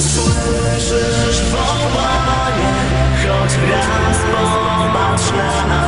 Słyszysz wołanie, choć raz popatrz na nas.